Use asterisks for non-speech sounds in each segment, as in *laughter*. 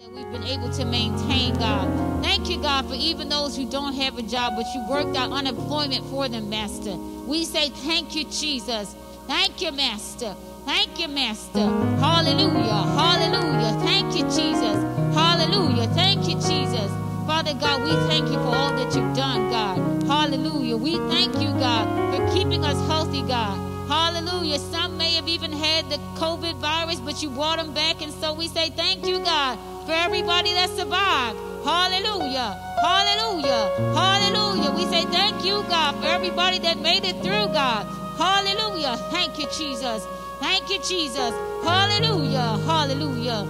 that we've been able to maintain, God. Thank you, God, for even those who don't have a job, but you worked out unemployment for them, Master. We say thank you, Jesus. Thank you, Master. Thank you, Master. Hallelujah. Hallelujah. Thank you, Jesus. Hallelujah. Thank you, Jesus. Father God, we thank you for all that you've done, God. Hallelujah. We thank you, God, for keeping us healthy, God. Hallelujah. Some may have even had the COVID virus, but you brought them back. And so we say thank you, God, for everybody that survived. Hallelujah. Hallelujah. Hallelujah. We say thank you, God, for everybody that made it through, God. Hallelujah. Thank you, Jesus. Thank you, Jesus. Hallelujah. Hallelujah.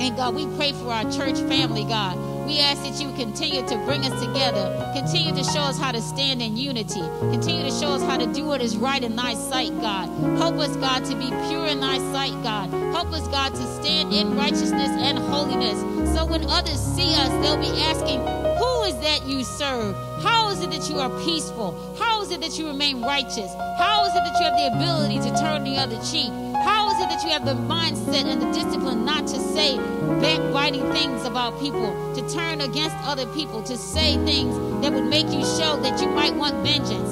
And God, we pray for our church family, God. We ask that you continue to bring us together, continue to show us how to stand in unity, continue to show us how to do what is right in thy sight, God. Help us, God, to be pure in thy sight, God. Help us, God, to stand in righteousness and holiness. So when others see us, they'll be asking, Who is that you serve? How is it that you are peaceful? How is it that you remain righteous? How is it that you have the ability to turn the other cheek? How is it that you have the mindset and the discipline not to say backbiting things about people, to turn against other people, to say things that would make you show that you might want vengeance?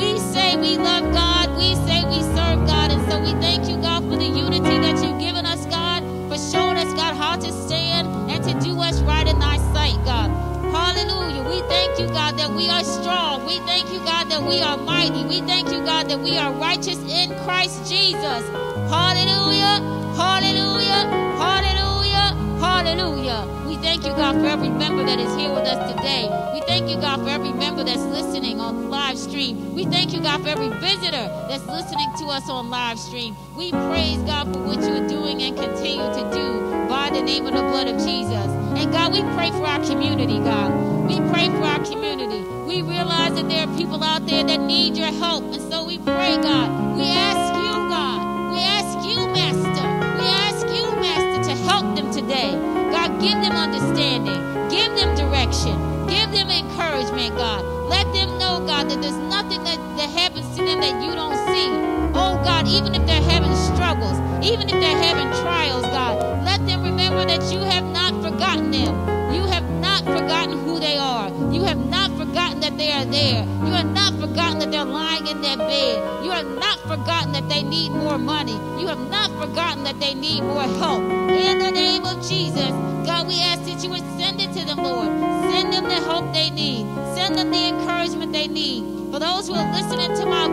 We say we love God, we say we serve God, and so we thank you, God, for the unity that you've given us, God, for showing us, God, how to stand and to do what's right in thy sight, God. Hallelujah. We thank you, God, that we are strong. We thank you, God, that we are mighty. We thank you, God, that we are righteous in Christ Jesus. Hallelujah. Hallelujah. Hallelujah. Hallelujah. We thank you, God, for every member that is here with us today. We thank you, God, for every member that's listening on live stream. We thank you, God, for every visitor that's listening to us on live stream. We praise God for what you're doing and continue to do by the name of the blood of Jesus. And God, we pray for our community, God. We pray for our community. We realize that there are people out there that need your help. And so we pray, God. We ask you, God. We ask you, Master. We ask you, Master, to help them today. God, give them understanding. Give them direction. Give them encouragement, God. Let them know, God, that there's nothing that, that happens to them that you don't see. Oh, God, even if they're having struggles, even if they're having money. You have not forgotten that they need more help. In the name of Jesus, God, we ask that you would send it to them, Lord. Send them the help they need. Send them the encouragement they need. For those who are listening to my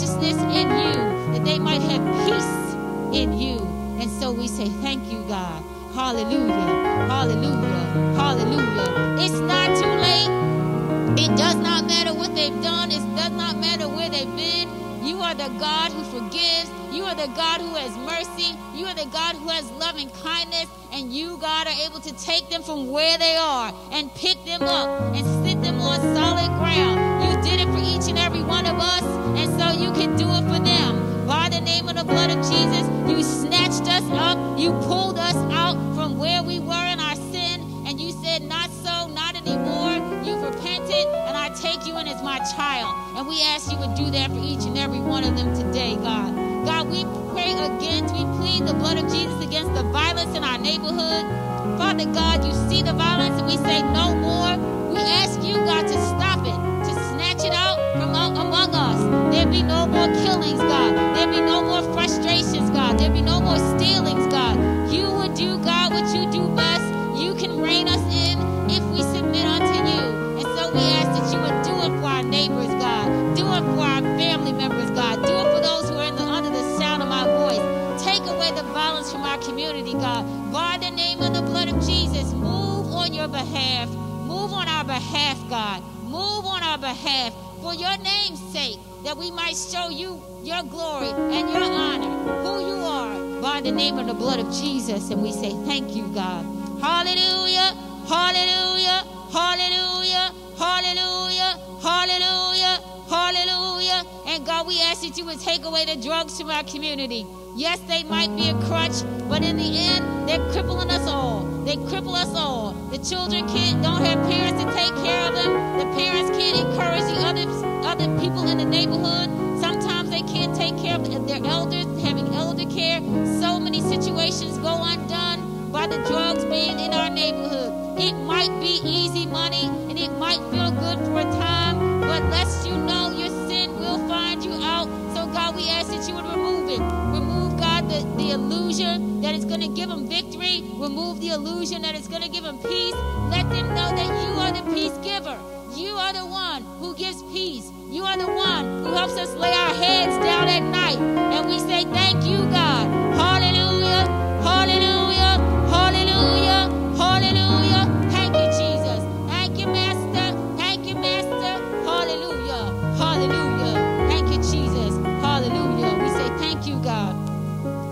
righteousness in you, that they might have peace in you. And so we say, Thank you, God. Hallelujah. Hallelujah. Hallelujah. It's not too late. It does not matter what they've done. It does not matter where they've been. You are the God who forgives. You are the God who has mercy. You are the God who has loving kindness. And you, God, are able to take them from where they are and pick them up and blood of Jesus, you snatched us up. You pulled us out from where we were in our sin. And you said, Not so, not anymore. You've repented, and I take you in as my child. And we ask you would do that for each and every one of them today, God. God, we pray against, we plead the blood of Jesus against the violence in our neighborhood. Father God, you see the violence, and we say no more. We ask you, God, to stop it, to snatch it out from among us. There be no more killings, God. There be no more. There be no more stealings, God. You would do, God, what you do best. You can reign us in if we submit unto you. And so we ask that you would do it for our neighbors, God. Do it for our family members, God. Do it for those who are in the, under the sound of my voice. Take away the violence from our community, God. By the name of the blood of Jesus, move on your behalf. Move on our behalf, God. Move on our behalf for your name's sake, that we might show you your glory and your honor, who you by the name of the blood of Jesus. And we say, Thank you, God. Hallelujah, hallelujah, hallelujah, hallelujah, hallelujah, hallelujah. And God, we ask that you would take away the drugs from our community. Yes, they might be a crutch, but in the end, they're crippling us all. They cripple us all. The children can't don't have parents to take care of them. The parents can't encourage the other other people in the neighborhood. Sometimes they can't take care of their elders, having elder care. So many situations go undone by the drugs being in our neighborhood. It might be easy money and it might feel good for a time, but lest you know your sin will find you out. So God, we ask that you would remove it. Remove God the, the illusion that it's going to give them victory. Remove the illusion that it's going to give them peace. Let them know that you are the peace giver. You are the one who gives peace. You are the one who helps us lay our heads down at night. And we say, Thank you, God. Hallelujah. Hallelujah. Hallelujah. Hallelujah. Thank you, Jesus. Thank you, Master. Thank you, Master. Hallelujah. Hallelujah. Thank you, Jesus. Hallelujah. We say, Thank you, God.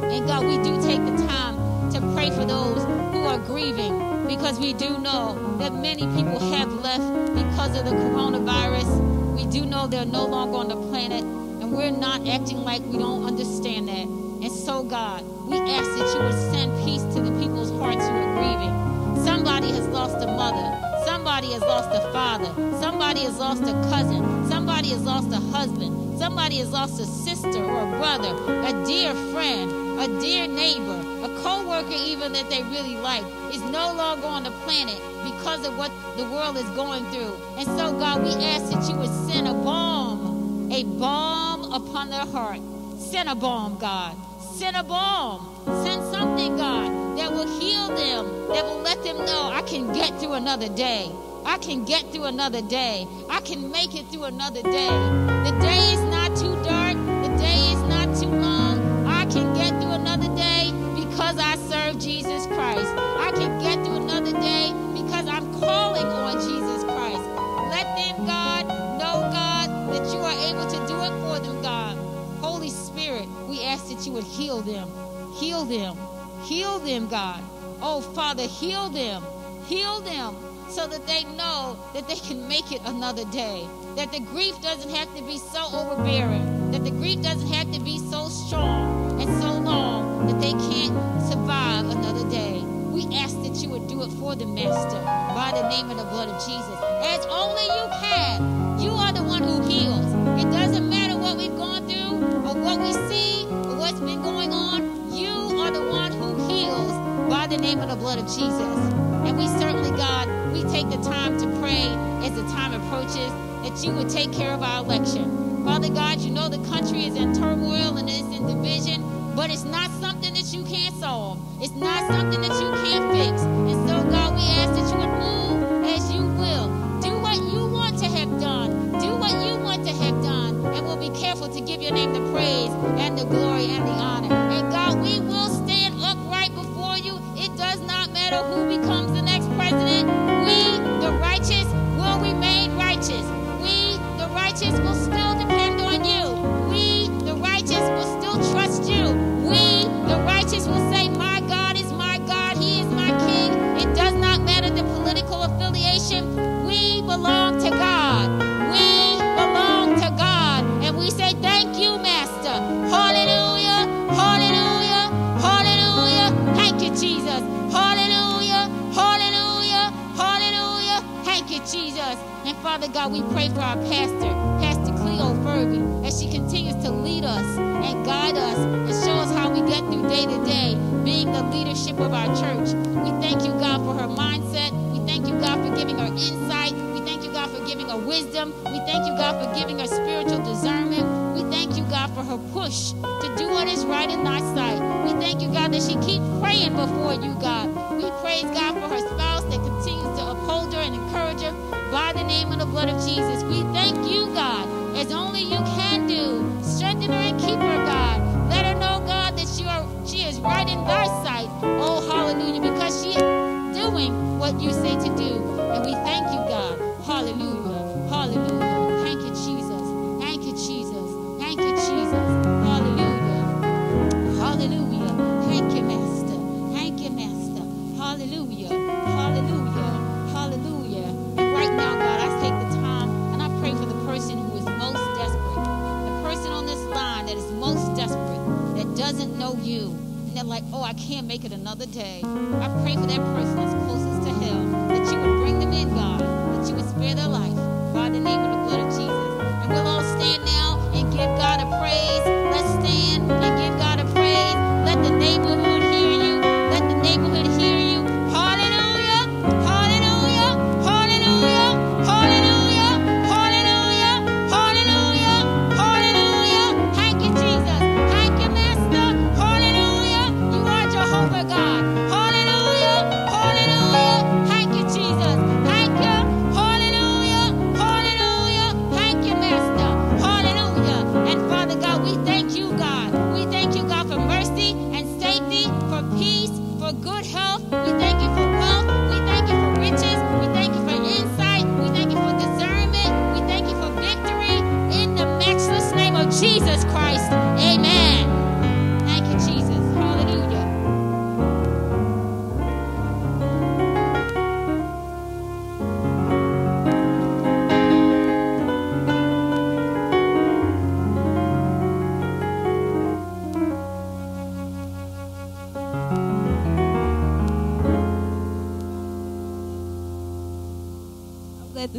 And God, we do take the time to pray for those who are grieving because we do know that many people have left because of the coronavirus. Do know they're no longer on the planet, and we're not acting like we don't understand that. And so, God, we ask that you would send peace to the people's hearts who are grieving. Somebody has lost a mother. Somebody has lost a father. Somebody has lost a cousin. Somebody has lost a husband. Somebody has lost a sister or a brother, a dear friend, a dear neighbor, a co-worker even that they really like is no longer on the planet because of what the world is going through. And so, God, we ask that you would send a balm, a balm upon their heart. Send a balm, God. Send a balm. Send something, God, that will heal them, that will let them know I can get through another day. I can get through another day. I can make it through another day. The day is you would heal them. Heal them. Heal them, God. Oh, Father, heal them. Heal them so that they know that they can make it another day. That the grief doesn't have to be so overbearing. That the grief doesn't have to be so strong and so long that they can't survive another day. We ask that you would do it for the Master by the name and the blood of Jesus. As only you can. You are the name of the blood of Jesus. And we certainly, God, we take the time to pray as the time approaches that you would take care of our election. Father God, you know the country is in turmoil and it's in division, but it's not something that you can't solve. It's not something that you can't fix. And Father God, we pray for our pastor, Pastor Cleo Furby, as she continues to lead us and guide us and show us how we get through day to day, being the leadership of our church. We thank you, God, for her mindset. We thank you, God, for giving her insight. We thank you, God, for giving her wisdom. We thank you, God, for giving her spiritual discernment. We thank you, God, for her push to do what is right in thy sight. We thank you, God, that she keeps praying before you, God. We praise God for her spouse name and the blood of Jesus. We thank you, God, as only you can do. Strengthen her and keep her, God. Let her know, God, that she, are, she is right in thy sight. Oh, hallelujah, because she is doing what you say to do. And we thank you, God. Hallelujah. Hallelujah. like, oh, I can't make it another day. I pray for that person that's e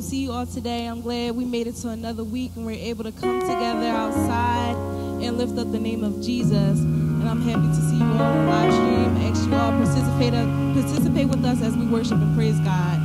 to see you all today. I'm glad we made it to another week and we're able to come together outside and lift up the name of Jesus. And I'm happy to see you all on the live stream. I ask you all participate, uh, participate with us as we worship and praise God.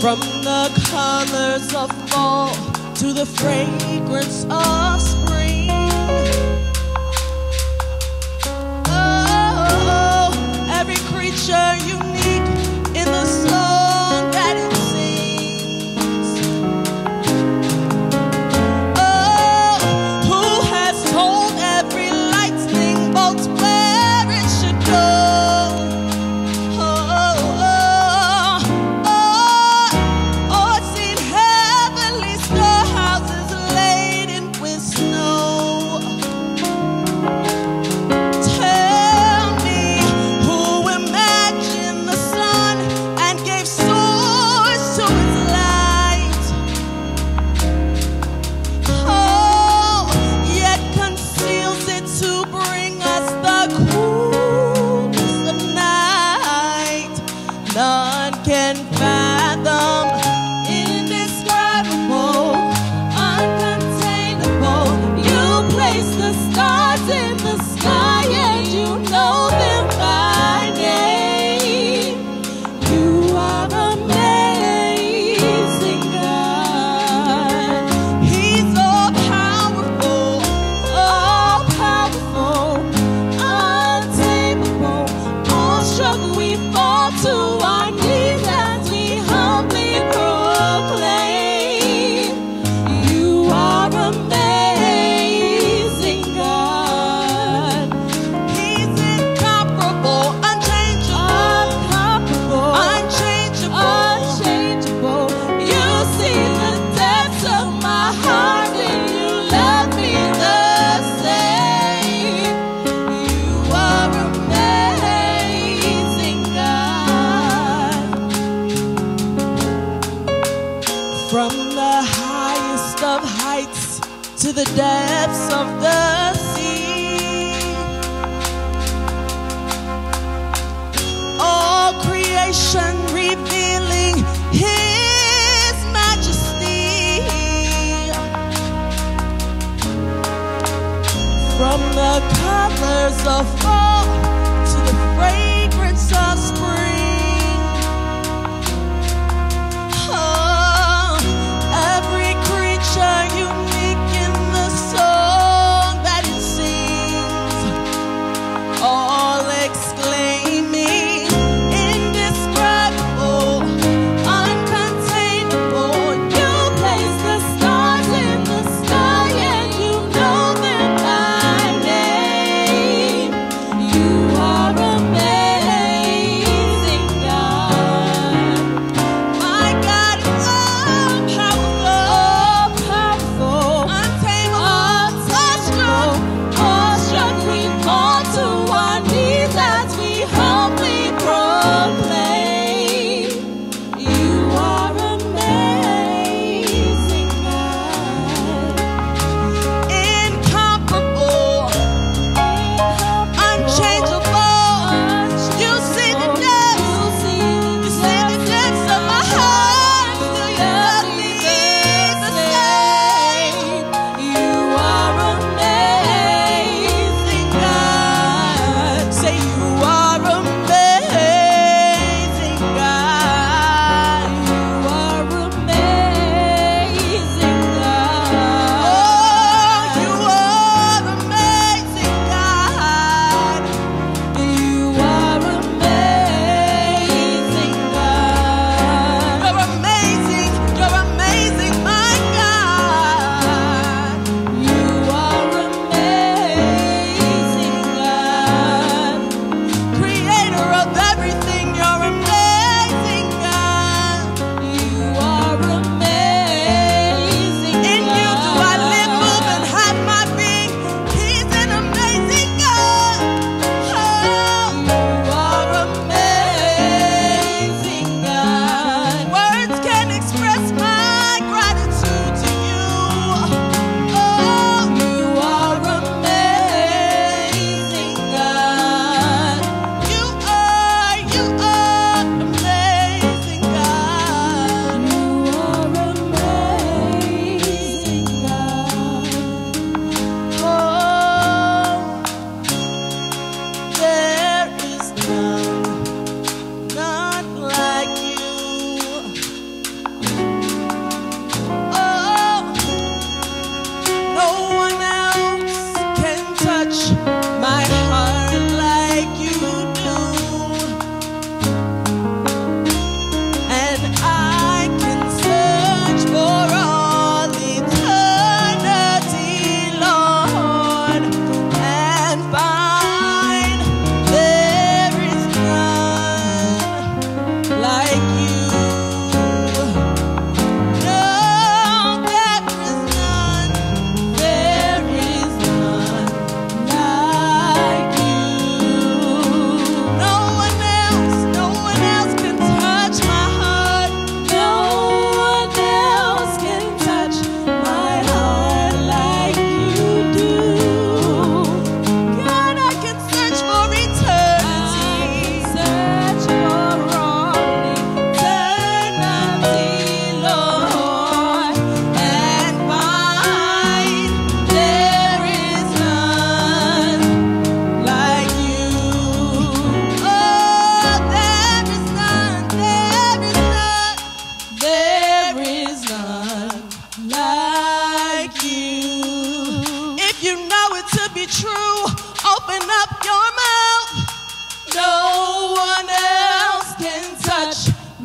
From the colors of fall to the fragrance of spring. Oh, every creature you need.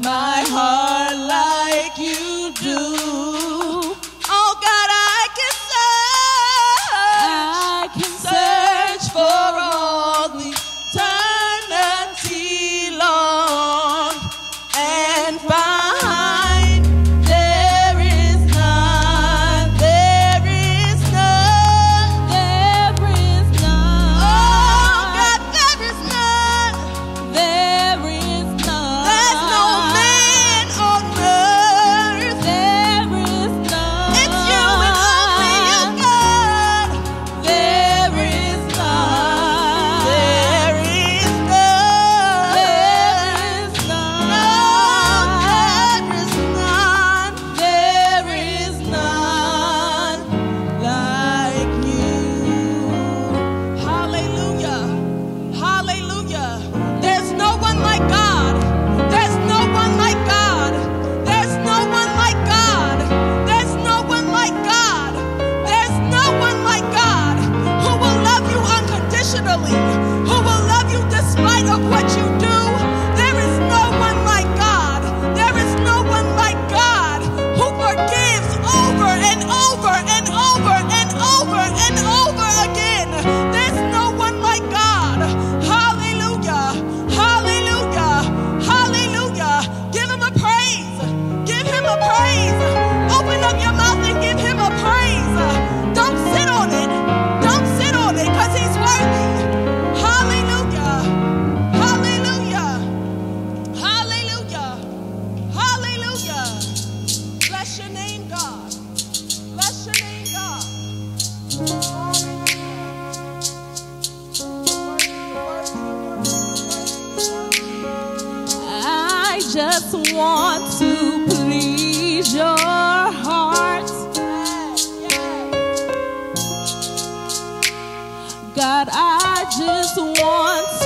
My heart God, I just want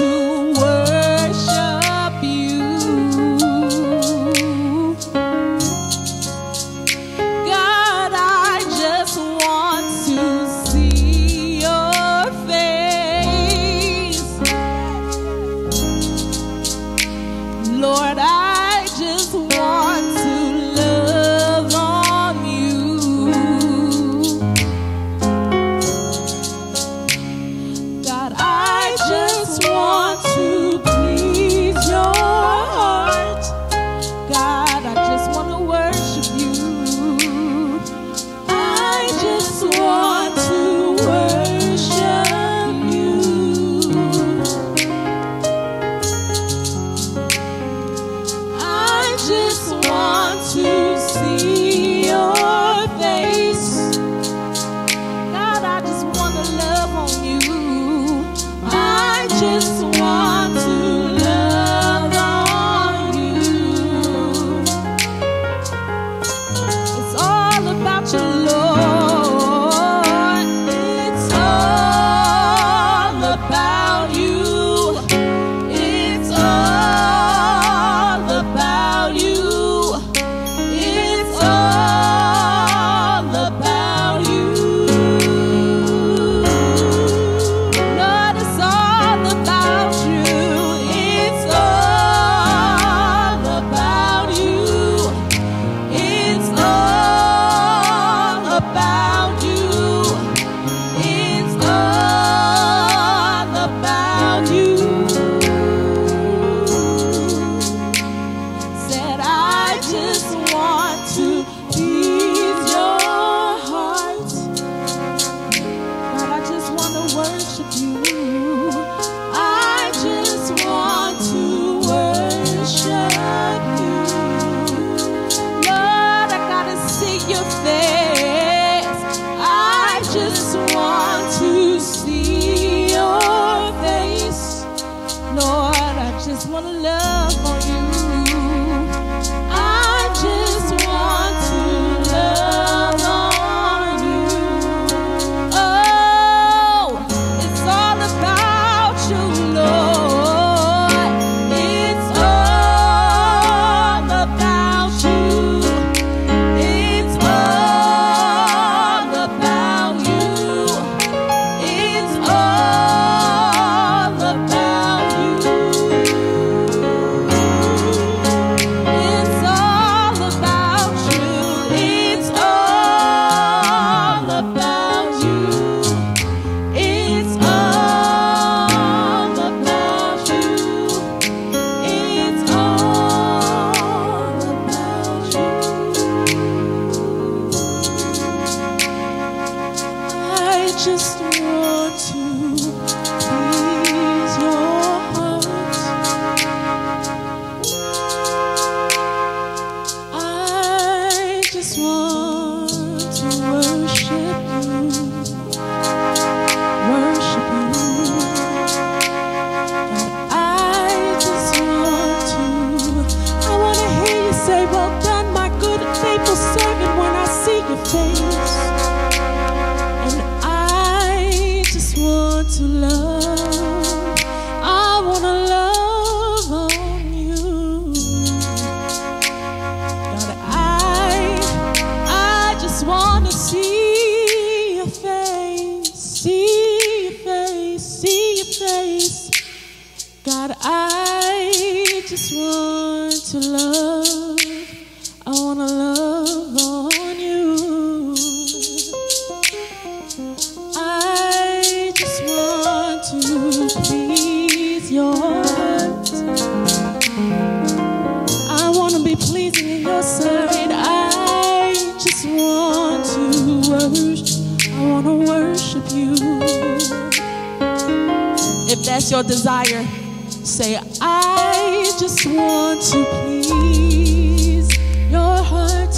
your desire, say, I just want to please your heart.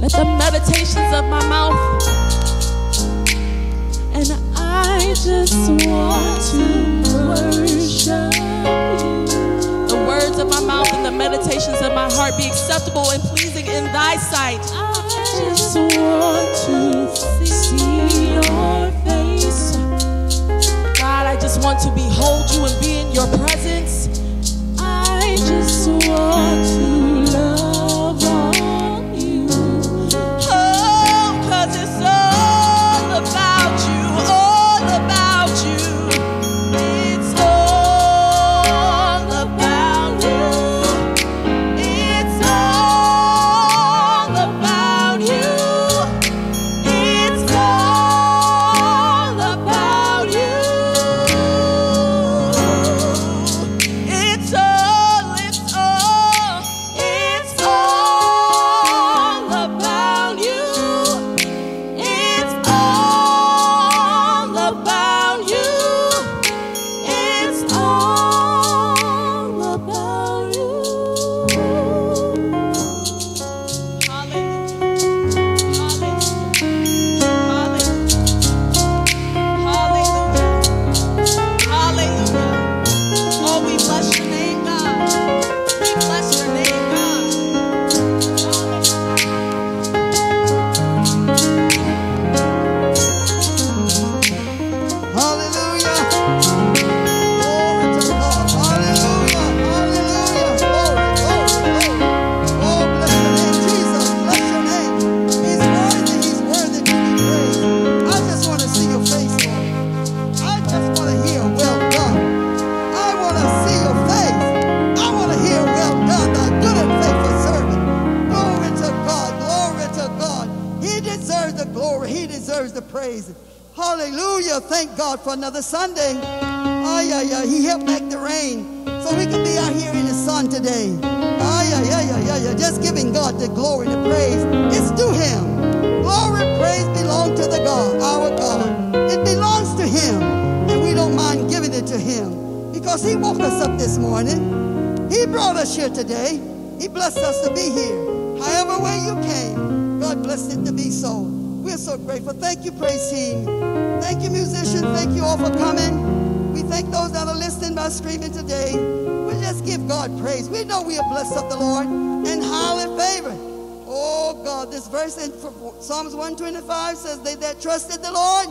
Let the meditations of my mouth and I just want to worship you. The words of my mouth and the meditations of my heart be acceptable and pleasing in thy sight. I just want to see your just want to behold you and be in your presence. I just want to praise. Hallelujah. Thank God for another Sunday. Oh, yeah, yeah. He helped make the rain so we can be out here in the sun today. Oh, yeah, yeah, yeah, yeah, yeah. Just giving God the glory, the praise. It's to Him. Glory, praise belong to the God, our God. It belongs to Him. And we don't mind giving it to Him because He woke us up this morning. He brought us here today. He blessed us to be here. However way you came, God blessed it to be so. We're so grateful. Thank you, praise team. Thank you, musicians. Thank you all for coming. We thank those that are listening by streaming today. We just give God praise. We know we are blessed of the Lord and highly favored. Oh God, this verse in Psalms 125 says, They that trust in the Lord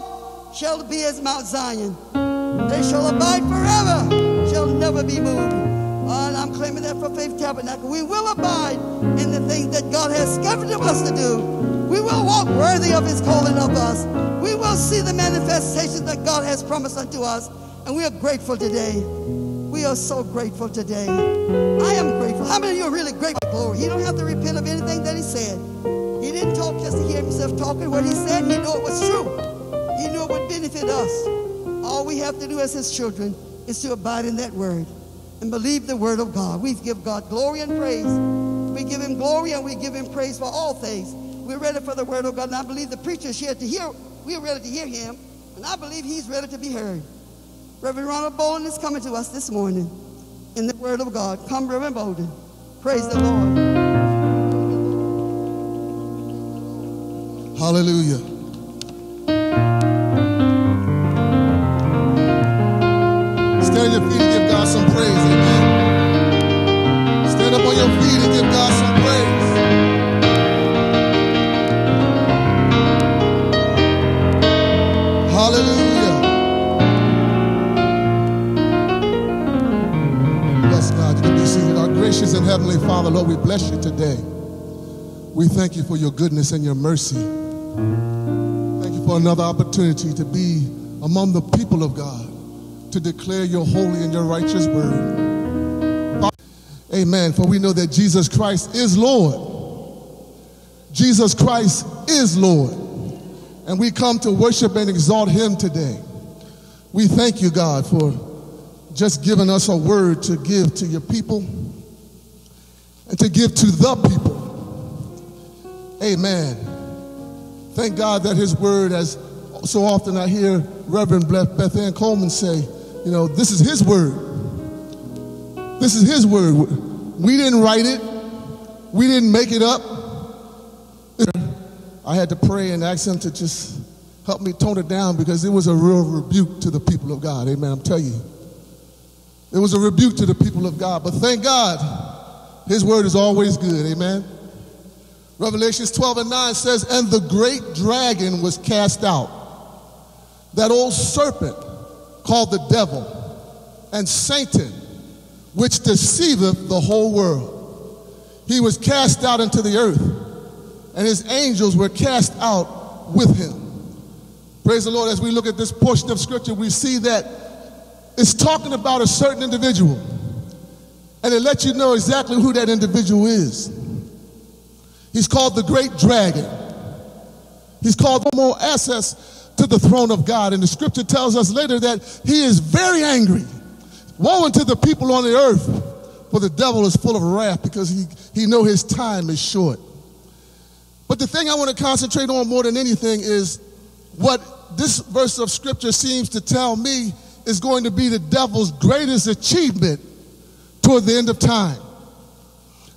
shall be as Mount Zion. They shall abide forever, shall never be moved. And I'm claiming that for Faith Tabernacle. We will abide in the things that God has scheduled us to do. We will walk worthy of his calling of us. We will see the manifestations that God has promised unto us. And we are grateful today. We are so grateful today. I am grateful. How many of you are really grateful? Glory. He don't have to repent of anything that he said. He didn't talk just to hear himself talking. What he said, he knew it was true. He knew it would benefit us. All we have to do as his children is to abide in that word and believe the word of God. We give God glory and praise. We give him glory and we give him praise for all things. We're ready for the word of God, and I believe the preacher is here to hear. We're ready to hear him, and I believe he's ready to be heard. Reverend Ronald Bolden is coming to us this morning in the word of God. Come, Reverend Bolden. Praise the Lord. Hallelujah. Father, Lord, we bless you today. We thank you for your goodness and your mercy. Thank you for another opportunity to be among the people of God, to declare your holy and your righteous word. Amen. For we know that Jesus Christ is Lord. Jesus Christ is Lord. And we come to worship and exalt him today. We thank you, God, for just giving us a word to give to your people and to give to the people. Amen. Thank God that his word, as so often I hear Reverend Beth Ann Coleman say, you know, this is his word. This is his word. We didn't write it. We didn't make it up. I had to pray and ask him to just help me tone it down because it was a real rebuke to the people of God. Amen. I'm telling you. It was a rebuke to the people of God. But thank God, his word is always good. Amen. Revelations 12 and 9 says, And the great dragon was cast out, that old serpent called the devil and Satan, which deceiveth the whole world. He was cast out into the earth, and his angels were cast out with him. Praise the Lord. As we look at this portion of scripture, we see that it's talking about a certain individual, and it lets you know exactly who that individual is. He's called the great dragon. He's called no more access to the throne of God. And the scripture tells us later that he is very angry. Woe unto the people on the earth, for the devil is full of wrath because he, he know his time is short. But the thing I want to concentrate on more than anything is what this verse of scripture seems to tell me is going to be the devil's greatest achievement toward the end of time.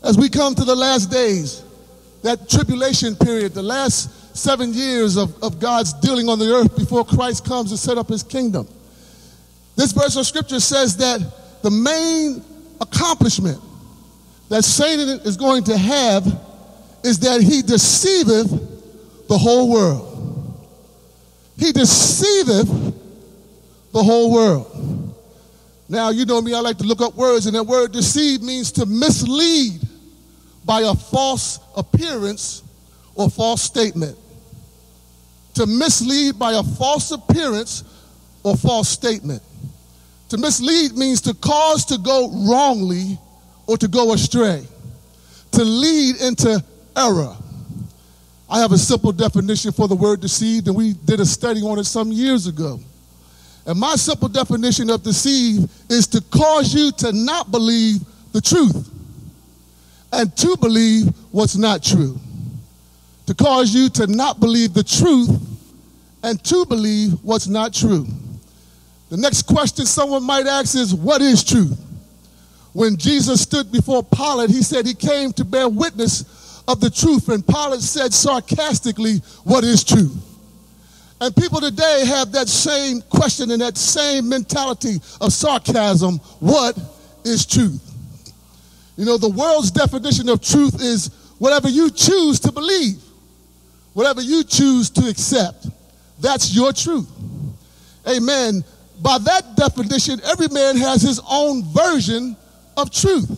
As we come to the last days, that tribulation period, the last seven years of, of God's dealing on the earth before Christ comes to set up his kingdom. This verse of scripture says that the main accomplishment that Satan is going to have is that he deceiveth the whole world. He deceiveth the whole world. Now, you know me, I like to look up words, and that word deceive means to mislead by a false appearance or false statement. To mislead by a false appearance or false statement. To mislead means to cause to go wrongly or to go astray, to lead into error. I have a simple definition for the word deceived, and we did a study on it some years ago. And my simple definition of deceive is to cause you to not believe the truth and to believe what's not true. To cause you to not believe the truth and to believe what's not true. The next question someone might ask is, What is truth? When Jesus stood before Pilate, he said he came to bear witness of the truth. And Pilate said sarcastically, What is truth? And people today have that same question and that same mentality of sarcasm. What is truth? You know, the world's definition of truth is whatever you choose to believe, whatever you choose to accept. That's your truth. Amen. By that definition, every man has his own version of truth.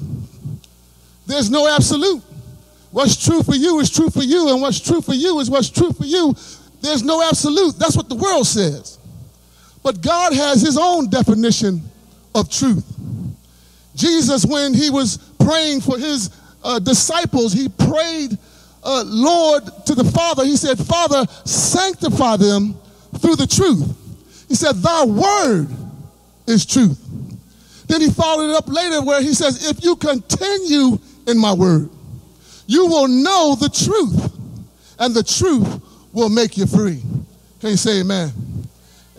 There's no absolute. What's true for you is true for you, and what's true for you is what's true for you. There's no absolute. That's what the world says. But God has his own definition of truth. Jesus, when he was praying for his uh, disciples, he prayed, uh, Lord, to the Father. He said, Father, sanctify them through the truth. He said, Thy word is truth. Then he followed it up later where he says, If you continue in my word, you will know the truth, and the truth will make you free. Can you say amen?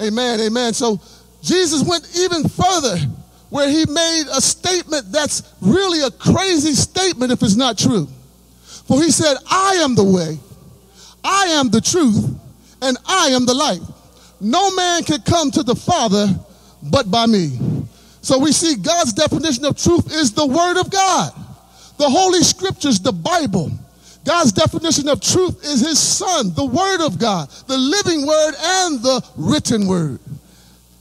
Amen, amen. So Jesus went even further where he made a statement that's really a crazy statement if it's not true. For he said, I am the way, I am the truth, and I am the light. No man can come to the Father but by me. So we see God's definition of truth is the Word of God, the Holy Scriptures, the Bible. God's definition of truth is His Son, the Word of God, the living Word and the written Word.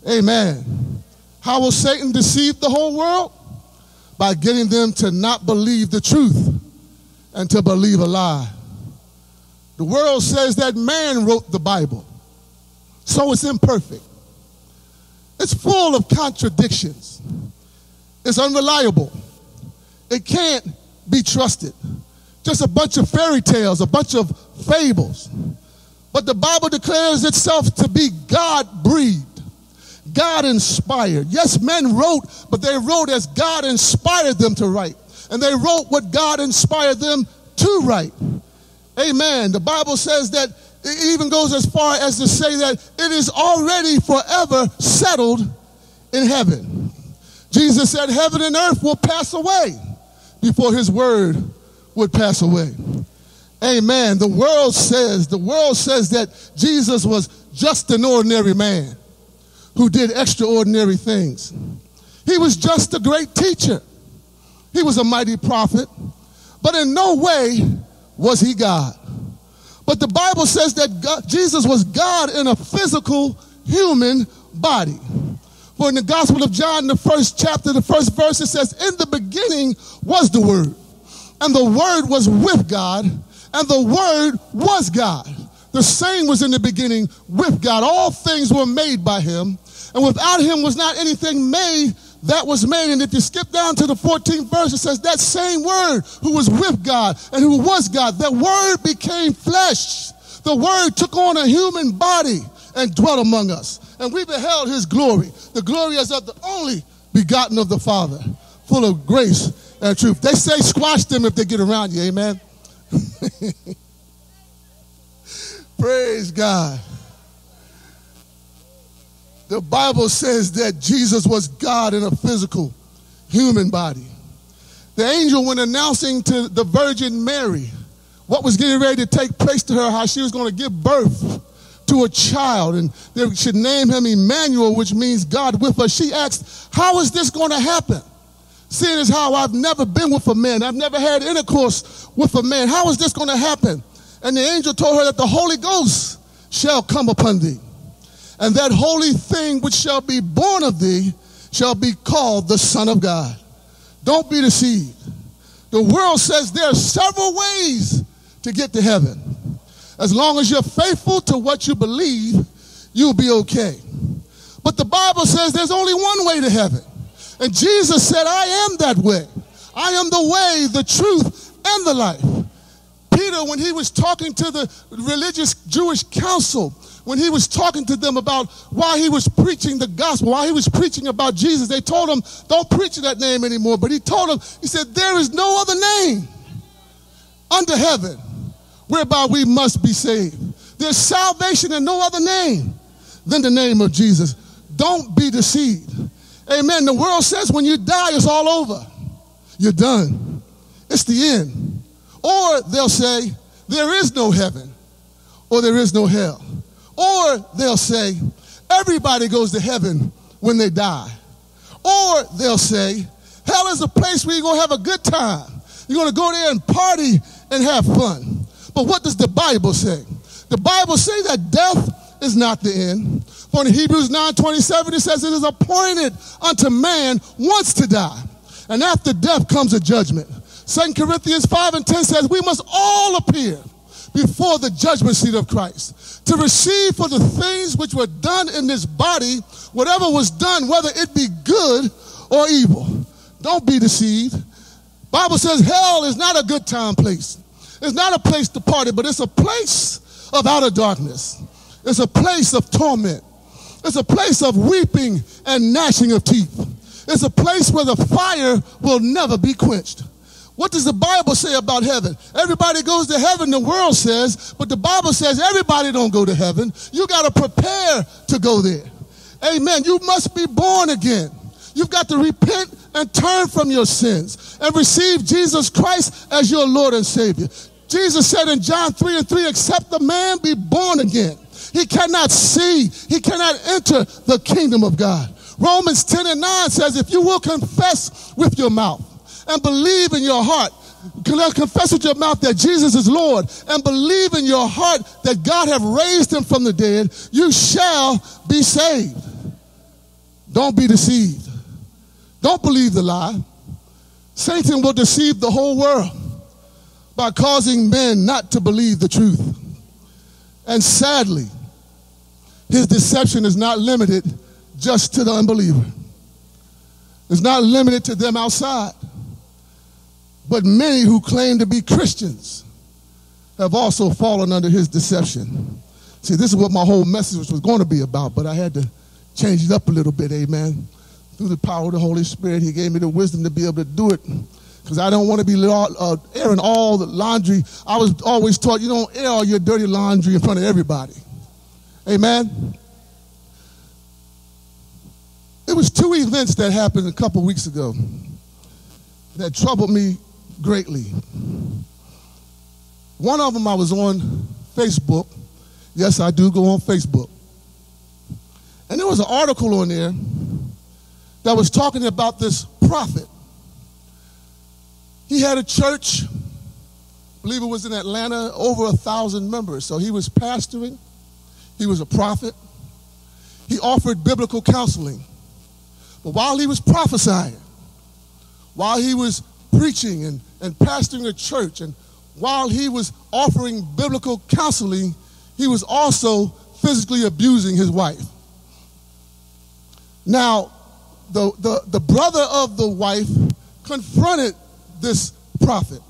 Amen. How will Satan deceive the whole world? By getting them to not believe the truth and to believe a lie. The world says that man wrote the Bible, so it's imperfect. It's full of contradictions. It's unreliable. It can't be trusted. Just a bunch of fairy tales, a bunch of fables. But the Bible declares itself to be God breathed, God inspired. Yes, men wrote, but they wrote as God inspired them to write. And they wrote what God inspired them to write. Amen. The Bible says that it even goes as far as to say that it is already forever settled in heaven. Jesus said, Heaven and earth will pass away before his word would pass away. Amen. The world says, the world says that Jesus was just an ordinary man who did extraordinary things. He was just a great teacher. He was a mighty prophet, but in no way was he God. But the Bible says that God, Jesus was God in a physical human body. For in the Gospel of John, the first chapter, the first verse, it says, In the beginning was the Word, and the Word was with God, and the Word was God. The same was in the beginning with God. All things were made by Him, and without Him was not anything made that was made. And if you skip down to the 14th verse, it says, That same Word who was with God and who was God, that Word became flesh. The Word took on a human body and dwelt among us. And we beheld his glory, the glory as of the only begotten of the Father, full of grace and truth. They say squash them if they get around you, amen. *laughs* Praise God. The Bible says that Jesus was God in a physical human body. The angel, when announcing to the Virgin Mary what was getting ready to take place to her, how she was going to give birth to a child and they should name him Emmanuel, which means God with us. She asked, How is this going to happen? Seeing as how I've never been with a man, I've never had intercourse with a man. How is this going to happen? And the angel told her that the Holy Ghost shall come upon thee. And that holy thing which shall be born of thee shall be called the Son of God. Don't be deceived. The world says there are several ways to get to heaven. As long as you're faithful to what you believe, you'll be okay. But the Bible says there's only one way to heaven. And Jesus said, I am that way. I am the way, the truth, and the life. Peter, when he was talking to the religious Jewish council, when he was talking to them about why he was preaching the gospel, why he was preaching about Jesus, they told him, don't preach that name anymore. But he told them, he said, there is no other name under heaven whereby we must be saved. There's salvation in no other name than the name of Jesus. Don't be deceived. Amen. The world says when you die, it's all over. You're done. It's the end. Or they'll say, there is no heaven, or there is no hell. Or they'll say, everybody goes to heaven when they die. Or they'll say, hell is a place where you're going to have a good time. You're going to go there and party and have fun. But what does the Bible say? The Bible says that death is not the end. Hebrews 9 27, it says, It is appointed unto man once to die. And after death comes a judgment. 2 Corinthians 5 and 10 says, We must all appear before the judgment seat of Christ to receive for the things which were done in this body, whatever was done, whether it be good or evil. Don't be deceived. Bible says hell is not a good time place. It's not a place to party, but it's a place of outer darkness. It's a place of torment. It's a place of weeping and gnashing of teeth. It's a place where the fire will never be quenched. What does the Bible say about heaven? Everybody goes to heaven, the world says, but the Bible says everybody don't go to heaven. You got to prepare to go there. Amen. You must be born again. You've got to repent and turn from your sins and receive Jesus Christ as your Lord and Savior. Jesus said in John 3 and 3, except the man be born again, he cannot see, he cannot enter the kingdom of God. Romans 10 and 9 says, if you will confess with your mouth and believe in your heart, confess with your mouth that Jesus is Lord and believe in your heart that God have raised him from the dead, you shall be saved. Don't be deceived. Don't believe the lie. Satan will deceive the whole world by causing men not to believe the truth. And sadly, his deception is not limited just to the unbeliever. It's not limited to them outside. But many who claim to be Christians have also fallen under his deception. See, this is what my whole message was going to be about, but I had to change it up a little bit, amen. Through the power of the Holy Spirit, he gave me the wisdom to be able to do it because I don't want to be uh, airing all the laundry. I was always taught you don't air all your dirty laundry in front of everybody. Amen. It was two events that happened a couple weeks ago that troubled me greatly. One of them I was on Facebook. Yes, I do go on Facebook. And there was an article on there that was talking about this prophet. He had a church, I believe it was in Atlanta, over a thousand members. So he was pastoring, he was a prophet, he offered biblical counseling. But while he was prophesying, while he was preaching and, and pastoring a church, and while he was offering biblical counseling, he was also physically abusing his wife. Now, the, the, the brother of the wife confronted this prophet.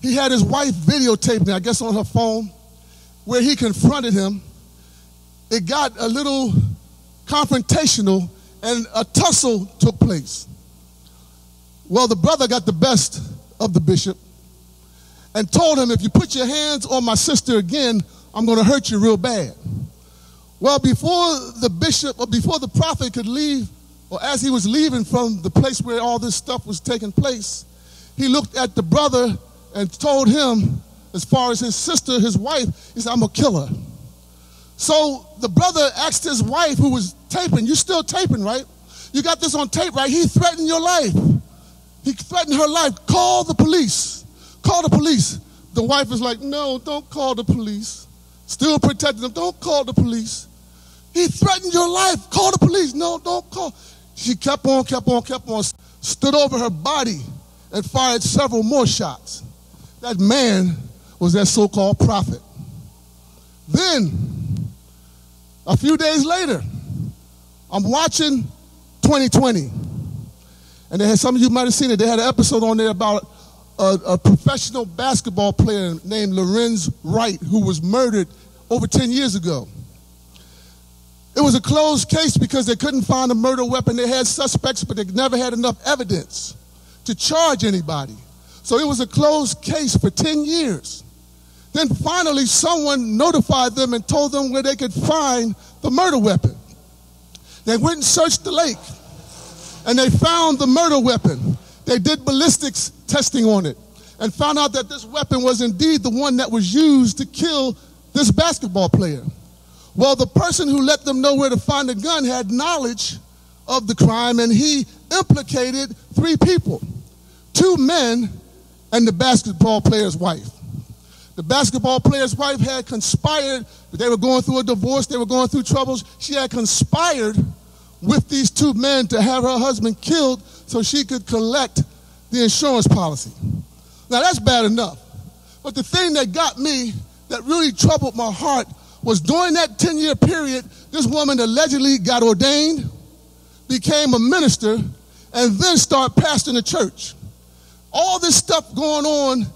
He had his wife videotaping, I guess, on her phone, where he confronted him. It got a little confrontational, and a tussle took place. Well, the brother got the best of the bishop and told him, If you put your hands on my sister again, I'm going to hurt you real bad. Well, before the bishop or before the prophet could leave, or as he was leaving from the place where all this stuff was taking place, he looked at the brother and told him, as far as his sister, his wife, he said, I'm a killer. So the brother asked his wife, who was taping, You still taping, right? You got this on tape, right? He threatened your life. He threatened her life. Call the police. Call the police. The wife is like, No, don't call the police. Still protecting them. Don't call the police. He threatened your life. Call the police. No, don't call. She kept on, kept on, kept on, stood over her body and fired several more shots. That man was that so called prophet. Then, a few days later, I'm watching 2020. And they had, some of you might have seen it. They had an episode on there about a, a professional basketball player named Lorenz Wright who was murdered over 10 years ago. It was a closed case because they couldn't find a murder weapon. They had suspects, but they never had enough evidence to charge anybody. So it was a closed case for 10 years. Then finally, someone notified them and told them where they could find the murder weapon. They went and searched the lake and they found the murder weapon. They did ballistics testing on it and found out that this weapon was indeed the one that was used to kill this basketball player. Well, the person who let them know where to find the gun had knowledge of the crime and he implicated three people two men and the basketball player's wife. The basketball player's wife had conspired, they were going through a divorce, they were going through troubles. She had conspired with these two men to have her husband killed so she could collect the insurance policy. Now that's bad enough. But the thing that got me, that really troubled my heart, was during that 10 year period, this woman allegedly got ordained, became a minister, and then started pastoring the church. All this stuff going on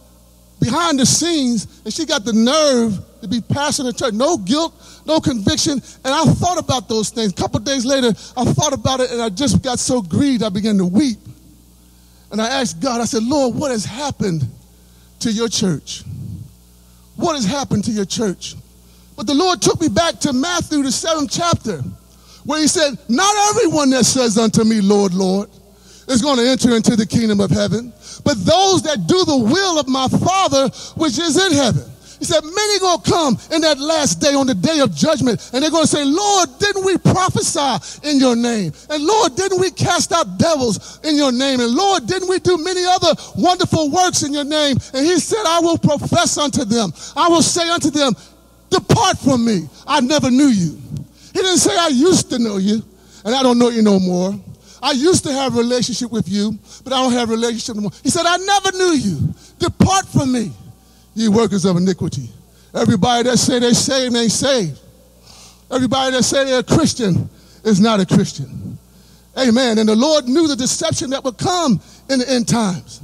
behind the scenes, and she got the nerve to be pastoring the church. No guilt, no conviction. And I thought about those things. A couple days later, I thought about it, and I just got so grieved, I began to weep. And I asked God, I said, Lord, what has happened to your church? What has happened to your church? But the Lord took me back to Matthew, the seventh chapter, where he said, Not everyone that says unto me, Lord, Lord, is going to enter into the kingdom of heaven, but those that do the will of my Father which is in heaven. He said, Many gonna come in that last day on the day of judgment, and they're gonna say, Lord, didn't we prophesy in your name? And Lord, didn't we cast out devils in your name? And Lord, didn't we do many other wonderful works in your name? And he said, I will profess unto them, I will say unto them, Depart from me. I never knew you. He didn't say, I used to know you, and I don't know you no more. I used to have a relationship with you, but I don't have a relationship anymore. He said, I never knew you. Depart from me, ye workers of iniquity. Everybody that say they saved ain't saved. Everybody that say they're a Christian is not a Christian. Amen. And the Lord knew the deception that would come in the end times.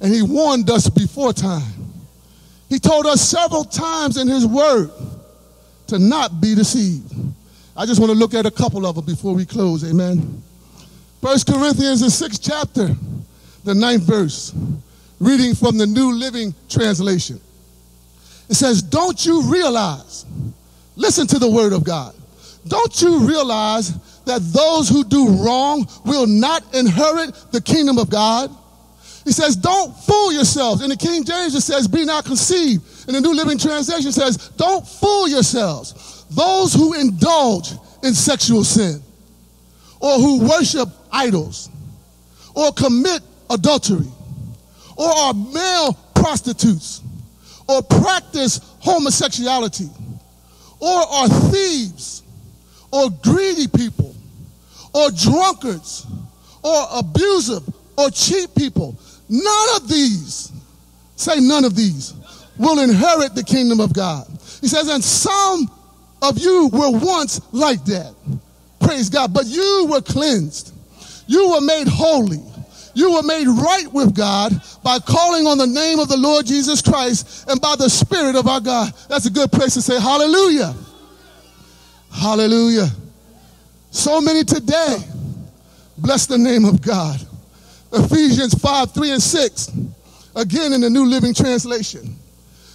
And he warned us before time. He told us several times in his word to not be deceived. I just want to look at a couple of them before we close. Amen. First Corinthians, the sixth chapter, the ninth verse, reading from the New Living Translation. It says, Don't you realize, listen to the word of God, don't you realize that those who do wrong will not inherit the kingdom of God? He says, Don't fool yourselves. In the King James, it says, Be not conceived. In the New Living Translation, says, Don't fool yourselves. Those who indulge in sexual sin, or who worship idols, or commit adultery, or are male prostitutes, or practice homosexuality, or are thieves, or greedy people, or drunkards, or abusive, or cheat people. None of these, say none of these, will inherit the kingdom of God. He says, and some of you were once like that. Praise God. But you were cleansed. You were made holy. You were made right with God by calling on the name of the Lord Jesus Christ and by the Spirit of our God. That's a good place to say hallelujah. Hallelujah. So many today. Bless the name of God. Ephesians 5, 3, and 6. Again in the New Living Translation.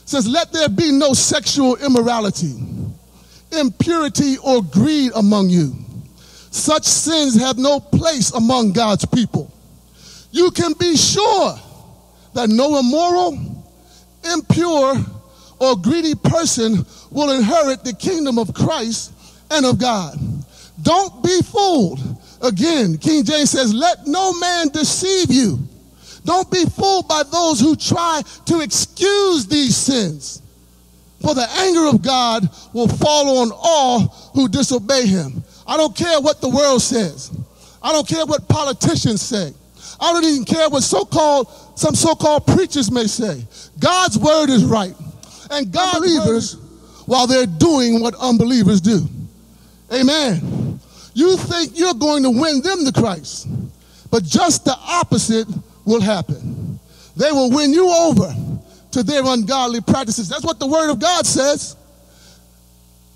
Says, Let there be no sexual immorality, impurity, or greed among you. Such sins have no place among God's people. You can be sure that no immoral, impure, or greedy person will inherit the kingdom of Christ and of God. Don't be fooled. Again, King James says, Let no man deceive you. Don't be fooled by those who try to excuse these sins. For the anger of God will fall on all who disobey him. I don't care what the world says. I don't care what politicians say. I don't even care what so-called some so-called preachers may say. God's word is right. And God believers while they're doing what unbelievers do. Amen. You think you're going to win them to Christ, but just the opposite will happen. They will win you over to their ungodly practices. That's what the Word of God says.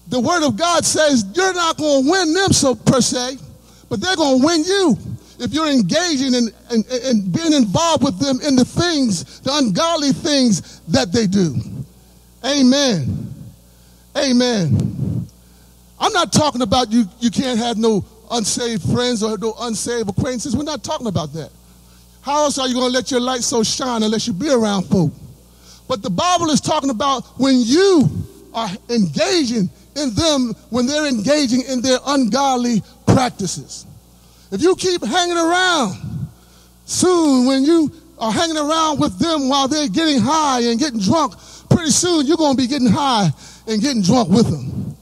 The Word of God says you're not going to win them so per se, but they're going to win you if you're engaging and, and, and being involved with them in the things, the ungodly things that they do. Amen. Amen. I'm not talking about you, you can't have no unsaved friends or no unsaved acquaintances. We're not talking about that. How else are you going to let your light so shine unless you be around folk? But the Bible is talking about when you are engaging in them, when they're engaging in their ungodly practices. If you keep hanging around, soon when you are hanging around with them while they're getting high and getting drunk, pretty soon you're going to be getting high and getting drunk with them.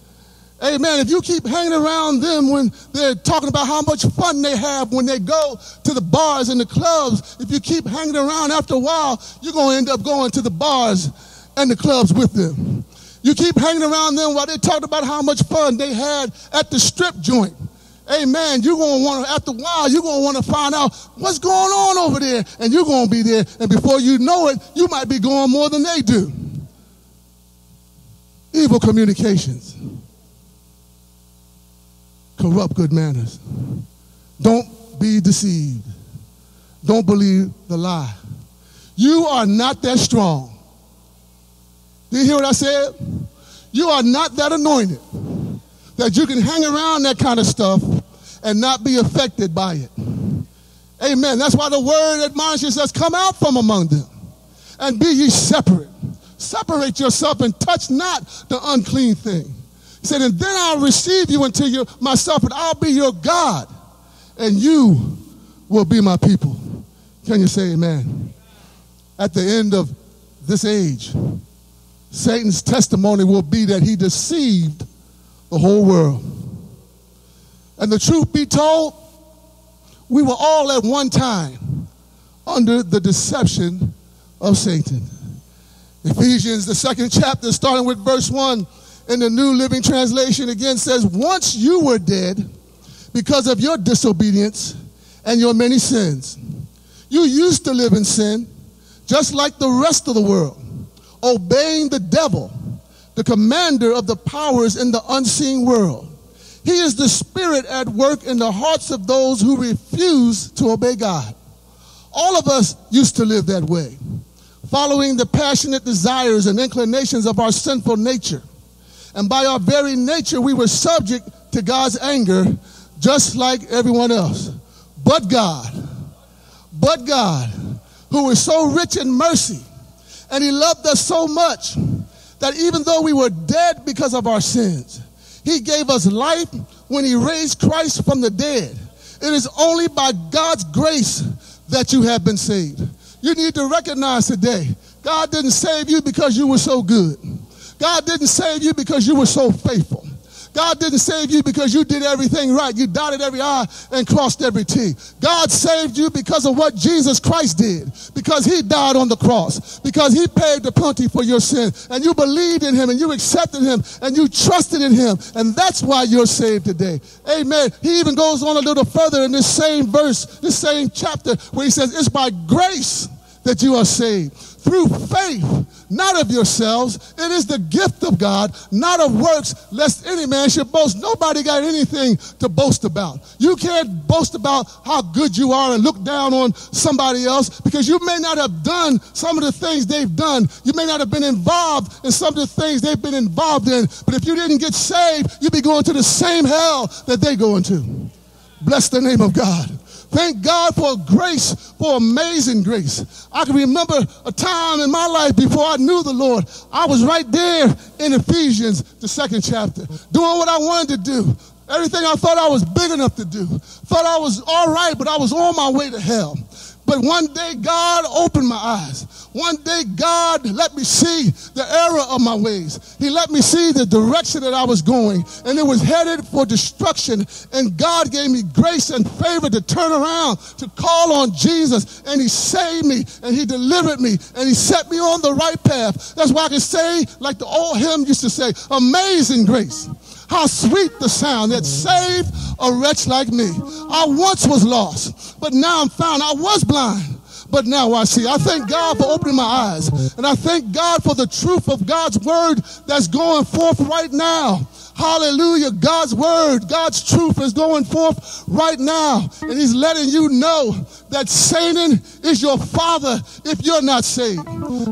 Amen. If you keep hanging around them when they're talking about how much fun they have when they go to the bars and the clubs, if you keep hanging around after a while, you're going to end up going to the bars and the clubs with them. You keep hanging around them while they talk about how much fun they had at the strip joint. Amen. You're going to want to, after a while, you're going to want to find out what's going on over there. And you're going to be there. And before you know it, you might be going more than they do. Evil communications corrupt good manners. Don't be deceived. Don't believe the lie. You are not that strong. Did you hear what I said? You are not that anointed that you can hang around that kind of stuff and not be affected by it. Amen. That's why the word admonishes us come out from among them and be ye separate. Separate yourself and touch not the unclean thing. He said, and then I'll receive you into your, myself, and I'll be your God, and you will be my people. Can you say amen? At the end of this age, Satan's testimony will be that he deceived the whole world. And the truth be told, we were all at one time under the deception of Satan. Ephesians, the second chapter, starting with verse 1 in the New Living Translation again says, Once you were dead because of your disobedience and your many sins. You used to live in sin, just like the rest of the world, obeying the devil, the commander of the powers in the unseen world. He is the spirit at work in the hearts of those who refuse to obey God. All of us used to live that way, following the passionate desires and inclinations of our sinful nature. And by our very nature, we were subject to God's anger, just like everyone else. But God, but God, who is so rich in mercy, and He loved us so much that even though we were dead because of our sins, He gave us life when He raised Christ from the dead. It is only by God's grace that you have been saved. You need to recognize today God didn't save you because you were so good. God didn't save you because you were so faithful. God didn't save you because you did everything right. You dotted every I and crossed every T. God saved you because of what Jesus Christ did, because he died on the cross, because he paid the penalty for your sin, and you believed in him, and you accepted him, and you trusted in him, and that's why you're saved today. Amen. He even goes on a little further in this same verse, this same chapter, where he says, It's by grace that you are saved through faith, not of yourselves. It is the gift of God, not of works, lest any man should boast. Nobody got anything to boast about. You can't boast about how good you are and look down on somebody else because you may not have done some of the things they've done. You may not have been involved in some of the things they've been involved in. But if you didn't get saved, you'd be going to the same hell that they go into. Bless the name of God. Thank God for grace, for amazing grace. I can remember a time in my life before I knew the Lord. I was right there in Ephesians, the second chapter, doing what I wanted to do. Everything I thought I was big enough to do. Thought I was all right, but I was on my way to hell. But one day God opened my eyes. One day God let me see the error of my ways. He let me see the direction that I was going, and it was headed for destruction. And God gave me grace and favor to turn around, to call on Jesus, and He saved me, and He delivered me, and He set me on the right path. That's why I can say, like the old hymn used to say, Amazing Grace. How sweet the sound that saved a wretch like me. I once was lost, but now I'm found. I was blind, but now I see. I thank God for opening my eyes. And I thank God for the truth of God's word that's going forth right now. Hallelujah. God's word, God's truth is going forth right now. And he's letting you know that Satan is your father if you're not saved.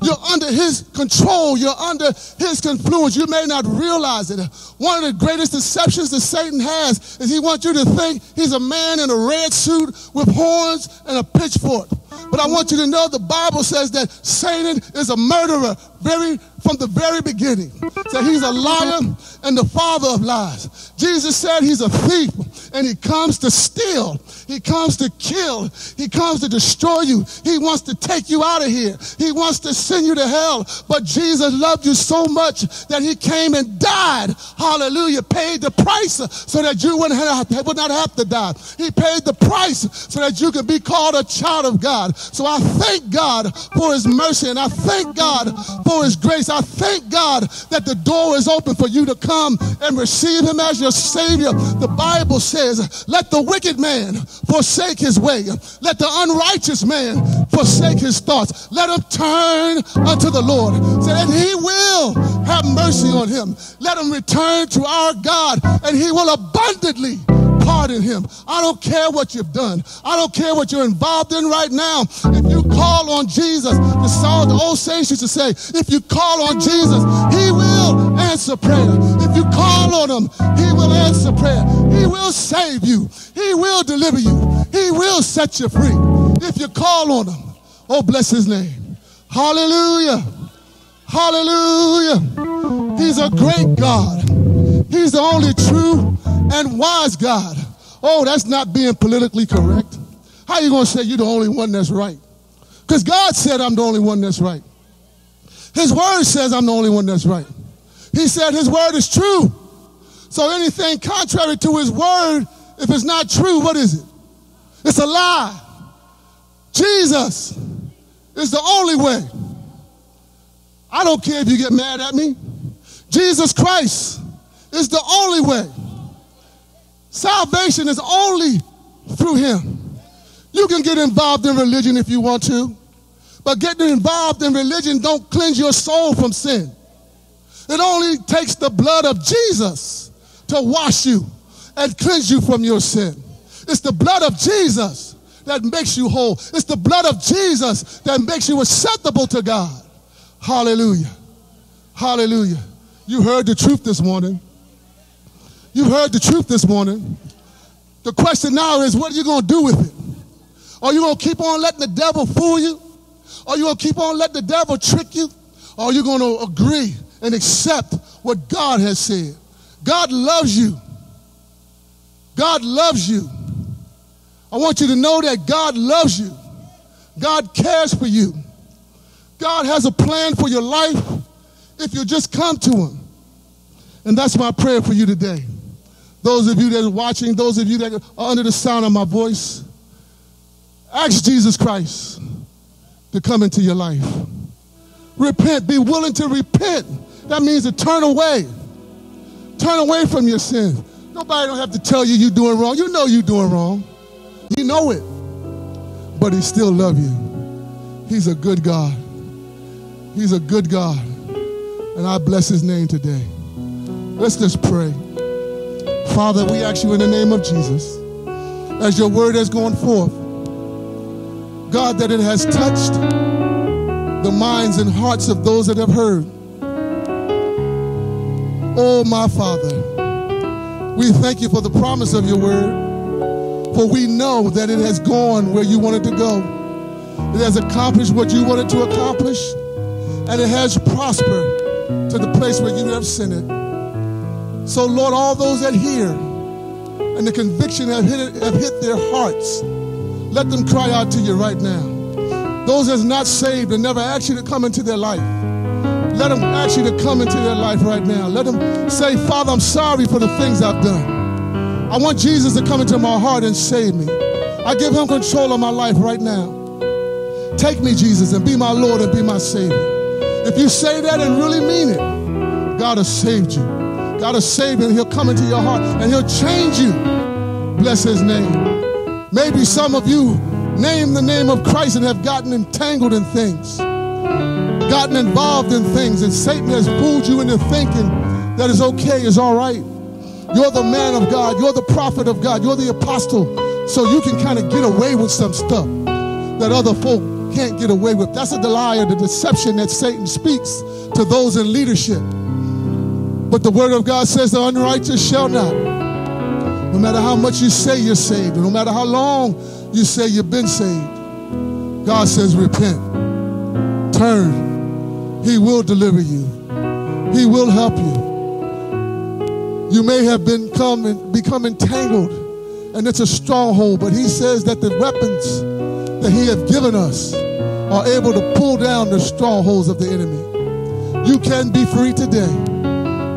You're under his control. You're under his influence. You may not realize it. One of the greatest deceptions that Satan has is he wants you to think he's a man in a red suit with horns and a pitchfork. But I want you to know the Bible says that Satan is a murderer very from the very beginning. That he's a liar and the father of lies. Jesus said he's a thief and he comes to steal. He comes to kill. He comes to destroy you. He wants to take you out of here. He wants to send you to hell. But Jesus loved you so much that he came and died. Hallelujah. Paid the price so that you wouldn't have, would not have to die. He paid the price so that you could be called a child of God. So I thank God for his mercy and I thank God for his grace. I thank God that the door is open for you to come and receive him as your Savior. The Bible says, let the wicked man forsake his way. Let the unrighteous man forsake his thoughts. Let him turn unto the Lord. And he will have mercy on him. Let him return to our God and he will abundantly pardon him. I don't care what you've done. I don't care what you're involved in right now. If you call on Jesus, the song the old saints used to say, if you call on Jesus, he will answer prayer. If you call on him, he will answer prayer. He will save you. He will deliver you. He will set you free. If you call on him, oh, bless his name. Hallelujah. Hallelujah. He's a great God. He's the only true and wise God. Oh, that's not being politically correct. How you going to say you're the only one that's right? Because God said I'm the only one that's right. His word says I'm the only one that's right. He said his word is true. So anything contrary to his word, if it's not true, what is it? It's a lie. Jesus is the only way. I don't care if you get mad at me. Jesus Christ is the only way. Salvation is only through him. You can get involved in religion if you want to, but getting involved in religion don't cleanse your soul from sin. It only takes the blood of Jesus to wash you and cleanse you from your sin. It's the blood of Jesus that makes you whole. It's the blood of Jesus that makes you acceptable to God. Hallelujah. Hallelujah. You heard the truth this morning. You heard the truth this morning. The question now is, what are you going to do with it? Are you going to keep on letting the devil fool you? Are you going to keep on letting the devil trick you? Or are you going to agree and accept what God has said? God loves you. God loves you. I want you to know that God loves you. God cares for you. God has a plan for your life if you just come to Him. And that's my prayer for you today. Those of you that are watching, those of you that are under the sound of my voice, ask Jesus Christ to come into your life. Repent. Be willing to repent. That means to turn away. Turn away from your sins. Nobody don't have to tell you you're doing wrong. You know you're doing wrong. You know it. But he still love you. He's a good God. He's a good God. And I bless his name today. Let's just pray. Father, we ask you in the name of Jesus, as your word has gone forth, God, that it has touched the minds and hearts of those that have heard. Oh, my Father, we thank you for the promise of your word, for we know that it has gone where you wanted to go. It has accomplished what you wanted to accomplish, and it has prospered to the place where you have sent it. So, Lord, all those that hear and the conviction have hit, have hit their hearts, let them cry out to you right now. Those that's not saved and never asked you to come into their life, let them ask you to come into their life right now. Let them say, Father, I'm sorry for the things I've done. I want Jesus to come into my heart and save me. I give him control of my life right now. Take me, Jesus, and be my Lord and be my Savior. If you say that and really mean it, God has saved you. God has saved you, he'll come into your heart and he'll change you. Bless his name. Maybe some of you name the name of Christ and have gotten entangled in things, gotten involved in things, and Satan has fooled you into thinking that it's okay, it's all right. You're the man of God, you're the prophet of God, you're the apostle, so you can kind of get away with some stuff that other folk can't get away with. That's a lie or the deception that Satan speaks to those in leadership. But the word of God says the unrighteous shall not. No matter how much you say you're saved, no matter how long you say you've been saved, God says repent, turn. He will deliver you. He will help you. You may have been come and become entangled, and it's a stronghold. But He says that the weapons that He has given us are able to pull down the strongholds of the enemy. You can be free today.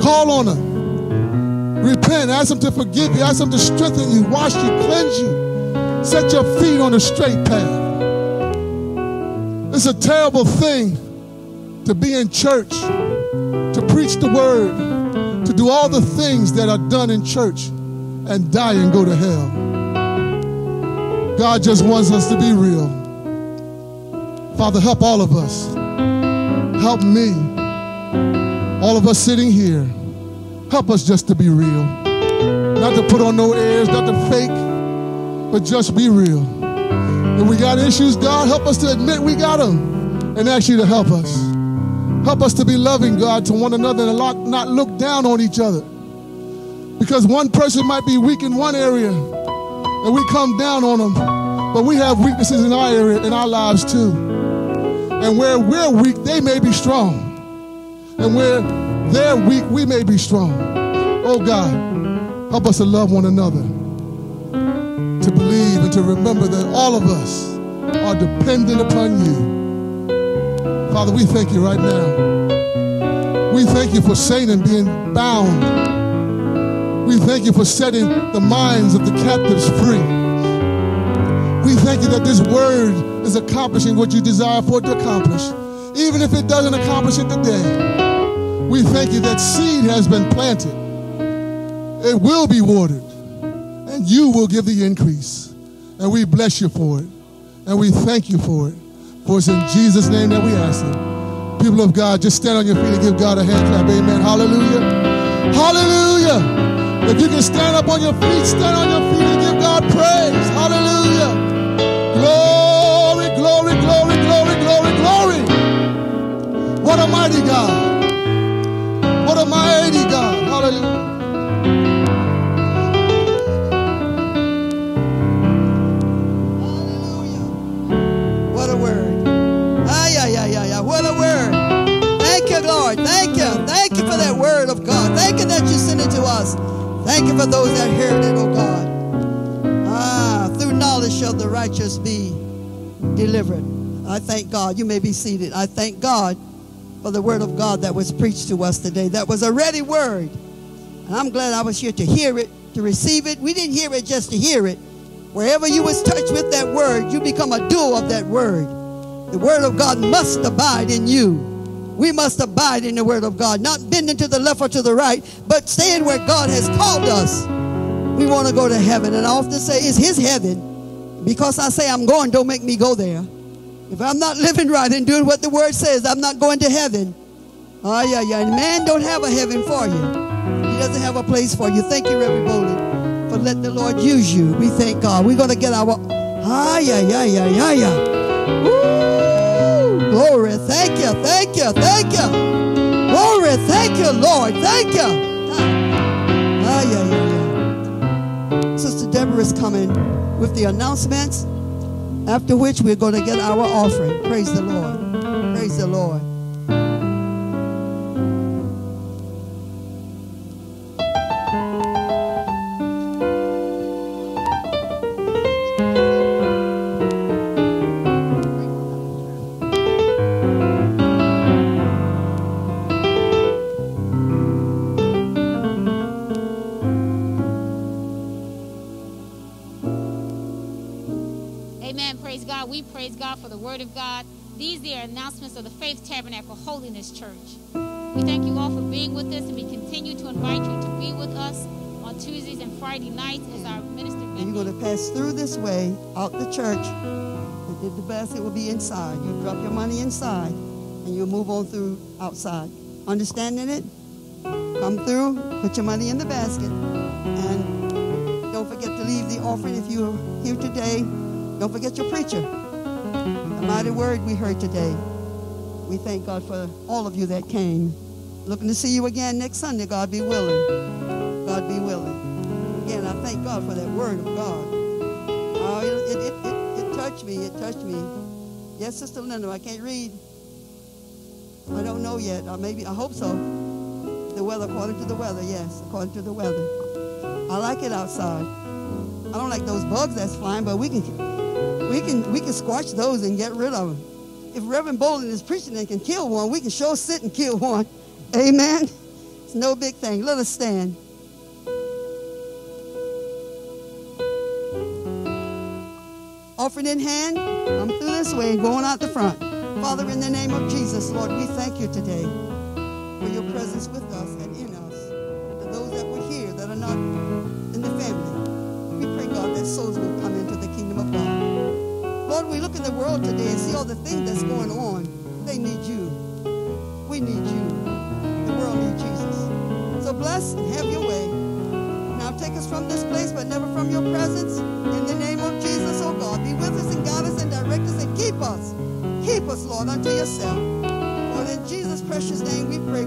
Call on Him. Repent. Ask Him to forgive you. Ask Him to strengthen you, wash you, cleanse you. Set your feet on a straight path. It's a terrible thing to be in church, to preach the word, to do all the things that are done in church and die and go to hell. God just wants us to be real. Father, help all of us. Help me. All of us sitting here. Help us just to be real. Not to put on no airs, not to fake, but just be real. If we got issues, God, help us to admit we got them and ask you to help us. Help us to be loving, God, to one another and not look down on each other. Because one person might be weak in one area and we come down on them, but we have weaknesses in our area, in our lives too. And where we're weak, they may be strong. And where they're weak, we may be strong. Oh God, help us to love one another, to believe and to remember that all of us are dependent upon you. Father, we thank you right now. We thank you for Satan being bound. We thank you for setting the minds of the captives free. We thank you that this word is accomplishing what you desire for it to accomplish. Even if it doesn't accomplish it today, we thank you that seed has been planted. It will be watered, and you will give the increase. And we bless you for it, and we thank you for it. For it's in Jesus' name that we ask it. People of God, just stand on your feet and give God a hand clap. Amen. Hallelujah. Hallelujah. If you can stand up on your feet, stand on your feet and give God praise. Hallelujah. Glory, glory, glory, glory, glory, glory. What a mighty God mighty God. Hallelujah. What a word. Ay, ay, ay, ay, ay. What a word. Thank you, Lord. Thank you. Thank you for that word of God. Thank you that you sent it to us. Thank you for those that heard it, oh God. Ah, through knowledge shall the righteous be delivered. I thank God. You may be seated. I thank God for the word of God that was preached to us today. That was a ready word. And I'm glad I was here to hear it, to receive it. We didn't hear it just to hear it. Wherever you was touched with that word, you become a doer of that word. The word of God must abide in you. We must abide in the word of God, not bending to the left or to the right, but staying where God has called us. We want to go to heaven. And I often say, it's his heaven. Because I say I'm going, don't make me go there. If I'm not living right and doing what the word says, I'm not going to heaven. Oh, yeah, yeah. And man don't have a heaven for you. He doesn't have a place for you. Thank you, Reverend Bolden, for letting the Lord use you. We thank God. We're going to get our... Ah, yeah, yeah, yeah, yeah, yeah. Woo! Glory. Thank you, thank you, thank you. Glory. Thank you, Lord. Thank you. Ah, yeah, yeah, yeah. Sister Deborah is coming with the announcements. After which we're going to get our offering. Praise the Lord. Praise the Lord. Word of God. These are announcements of the Faith Tabernacle Holiness Church. We thank you all for being with us, and we continue to invite you to be with us on Tuesdays and Friday nights as our minister. You're going to pass through this way out the church. And the basket will be inside. You drop your money inside, and you'll move on through outside. Understanding it? Come through, put your money in the basket, and don't forget to leave the offering if you're here today. Don't forget your preacher. Mighty word we heard today. We thank God for all of you that came. Looking to see you again next Sunday, God be willing. God be willing. Again, I thank God for that word of God. Oh, it, it, it, it, it touched me. It touched me. Yes, Sister Linda, I can't read. I don't know yet. Or maybe, I hope so. The weather, according to the weather, yes, according to the weather. I like it outside. I don't like those bugs that's flying, but we can we can we can squash those and get rid of them. If Reverend Bolden is preaching and can kill one, we can sure sit and kill one. *laughs* Amen. It's no big thing. Let us stand. Offering in hand, come through this way and going out the front. Father, in the name of Jesus, Lord, we thank you today for your presence with us and in us. And those that were here that are not in the family, we pray, God, that souls will Lord, we look in the world today and see all the things that's going on. They need you. We need you. The world needs Jesus. So bless and have your way. Now take us from this place, but never from your presence. In the name of Jesus, oh God, be with us and guide us and direct us and keep us. Keep us, Lord, unto yourself. Lord, in Jesus' precious name we pray.